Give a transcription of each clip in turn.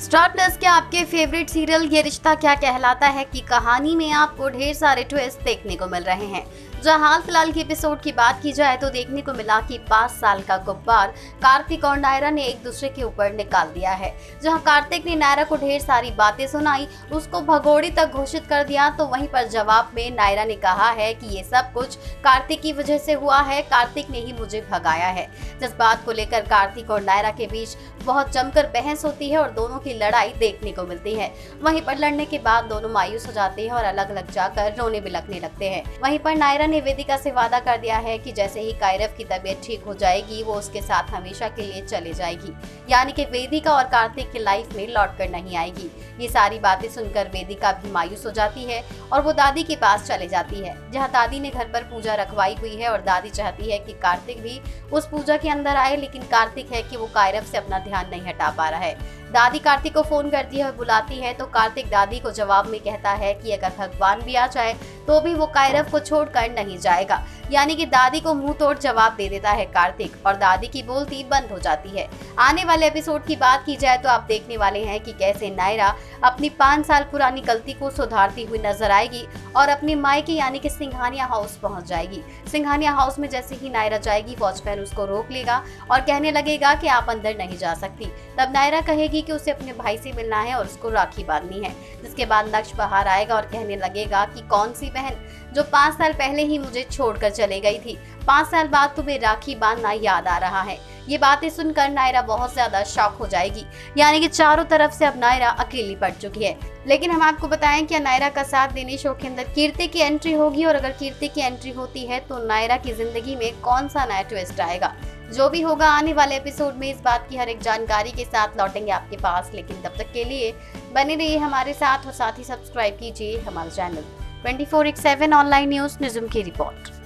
Star Plus के आपके favourite serial ये रिश्ता क्या कहलाता है कि कहानी में आपको ढेर सारे ट्विस्ट देखने को मिल रहे हैं। जहाँ हाल फ़िलहाल के एपिसोड की बात की जाए तो देखने को मिला कि पाँच साल का गुब्बार कार्तिक और नायरा ने एक दूसरे के ऊपर निकाल दिया है। जहाँ कार्तिक ने नायरा को ढेर सारी बातें सुनाई, उसको भगोड़ी तक घोषित कर दिया तो वहीं पर जवाब में नायरा ने कहा है कि ये सब कुछ कार्तिक की वजह से हुआ है, कार्तिक ने ही मुझे भगाया है। जिस बात को लेकर कार्तिक और नायरा के बीच बहुत जमकर बहस होती है और दोनों की लड़ाई देखने को मिलती है। वहीं पर लड़ने के बाद दोनों मायूस हो जाते हैं और अलग अलग जाकर रोने बिलखने लगते हैं। वहीं पर नायरा ने वेदिका से वादा कर दिया है कि जैसे ही कायरव की तबीयत ठीक हो जाएगी, वो उसके साथ हमेशा के लिए चले जाएगी। यानी कि वेदिका और कार्तिक की लाइफ में लौट कर नहीं आएगी। ये सारी बातें सुनकर वेदिका भी मायूस हो जाती है और वो दादी के पास चले जाती है। जहाँ दादी ने घर पर पूजा रखवाई हुई है और दादी चाहती है कि कार्तिक भी उस पूजा के अंदर आए, लेकिन कार्तिक है कि वो कायरव से अपना ध्यान नहीं हटा पा रहा है। दादी कार्तिक को फ़ोन करती है और बुलाती है तो कार्तिक दादी को जवाब में कहता है कि अगर भगवान भी आ जाए तो भी वो कायरव को छोड़कर नहीं जाएगा। यानी कि दादी को मुँह तोड़ जवाब दे देता है कार्तिक और दादी की बोलती बंद हो जाती है। आने वाले एपिसोड की बात की जाए तो आप देखने वाले हैं कि कैसे नायरा अपनी पाँच साल पुरानी गलती को सुधारती हुई नज़र आएगी और अपनी मायके यानी कि सिंघानिया हाउस पहुँच जाएगी। सिंघानिया हाउस में जैसे ही नायरा जाएगी, वॉचमैन उसको रोक लेगा और कहने लगेगा कि आप अंदर नहीं जा सकती। तब नायरा कहेगी कि उसे अपने भाई से मिलना है और उसको राखी बांधनी है, जिसके बाद नक्श बाहर आएगा और कहने लगेगा कि कौन सी बहन जो पाँच साल पहले ही मुझे छोड़कर चले गई थी। पाँच साल बाद तुम्हें राखी बांधना याद आ रहा है। ये बातें सुनकर नायरा बहुत ज़्यादा शॉक हो जाएगी, यानी कि चारों तरफ़ से अब नायरा अकेली पड़ चुकी है। लेकिन हम आपको बताएँ कि नायरा का साथ देने शो के अंदर कीर्ति की एंट्री होगी? और अगर कीर्ति की एंट्री होती है तो नायरा की ज़िंदगी में कौन सा नया ट्विस्ट आएगा? जो भी होगा, आने वाले एपिसोड में इस बात की हर एक जानकारी के साथ लौटेंगे आपके पास लेकिन तब तक के लिए बने रहिए हमारे साथ और साथ ही सब्सक्राइब कीजिए हमारा चैनल ट्वेंटी फोर एक सेवन ऑनलाइन न्यूज़ निजुम की report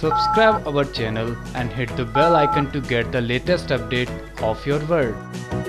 Subscribe our channel and hit the bell icon to get the latest update of your world.